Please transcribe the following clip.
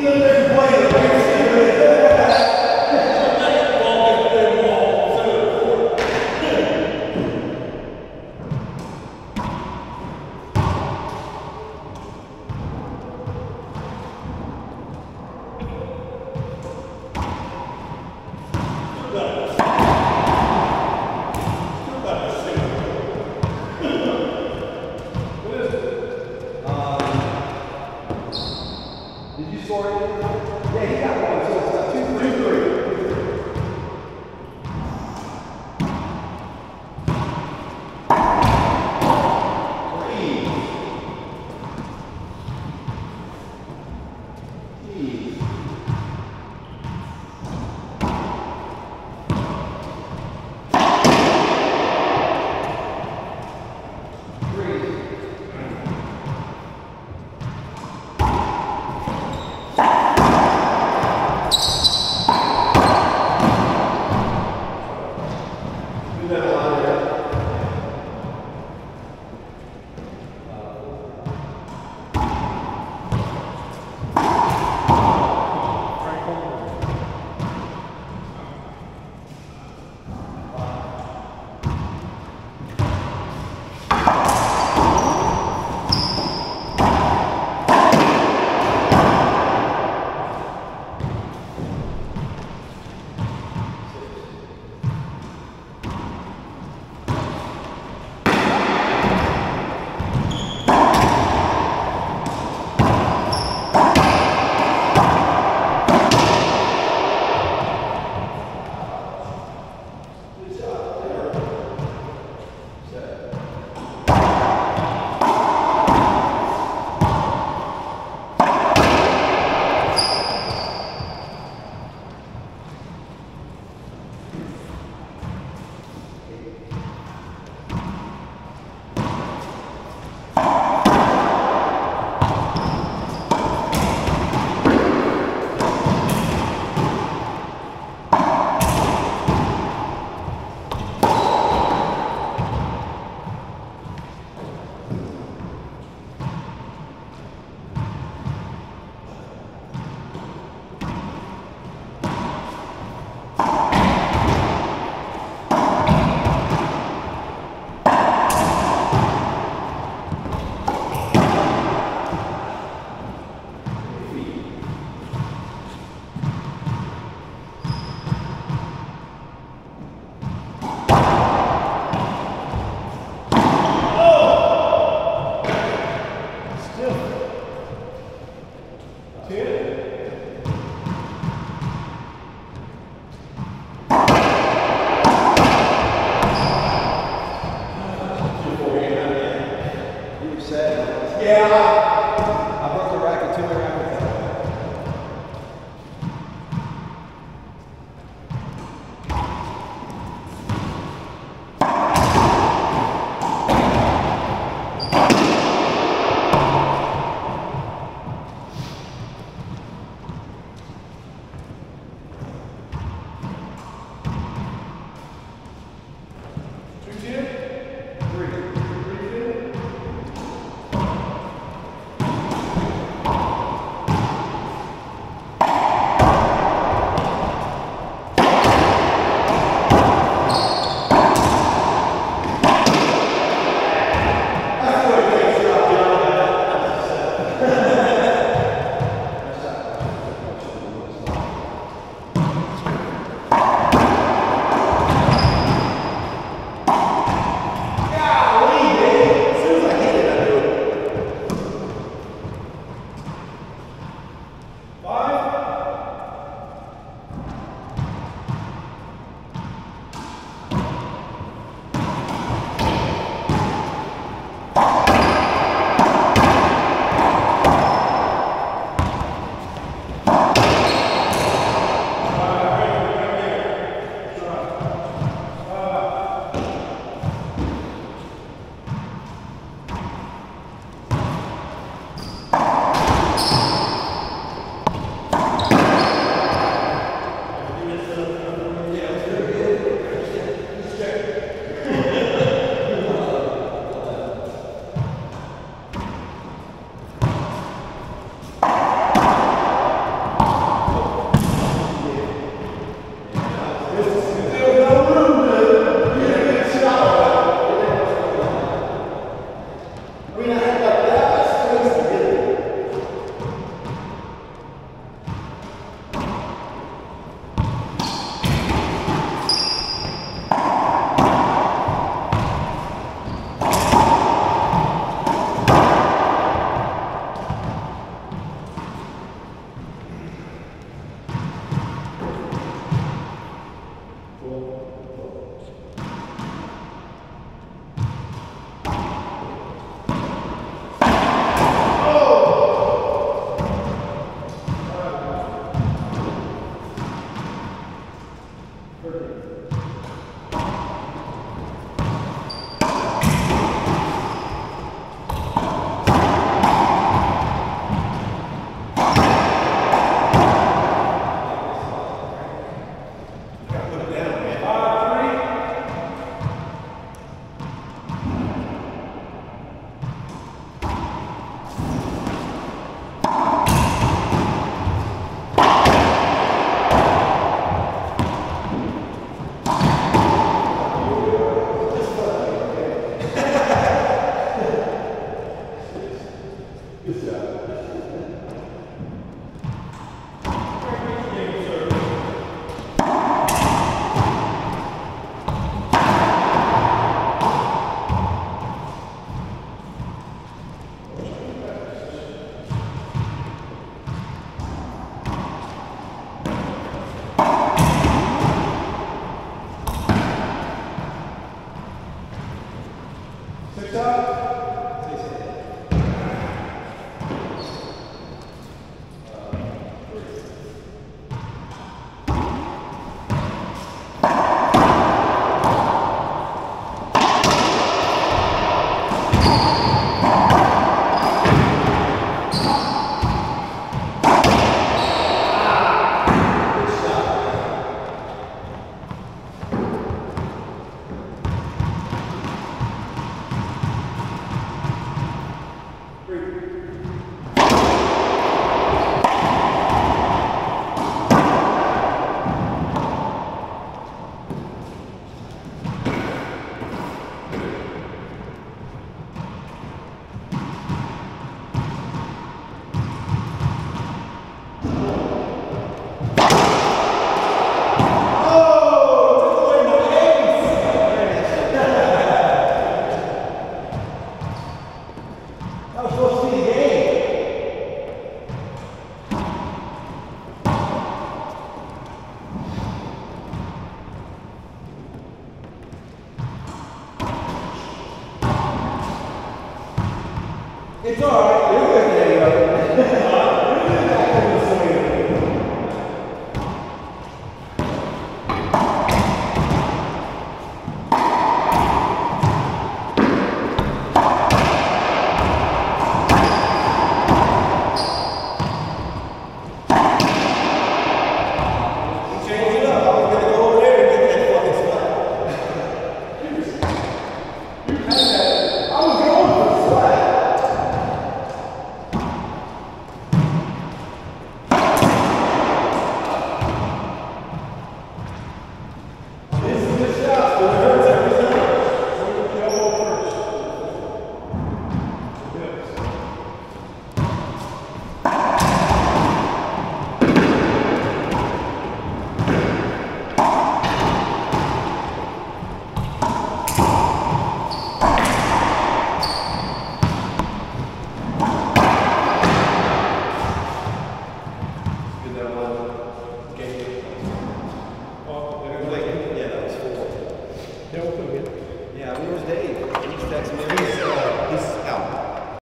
Dios del. que ela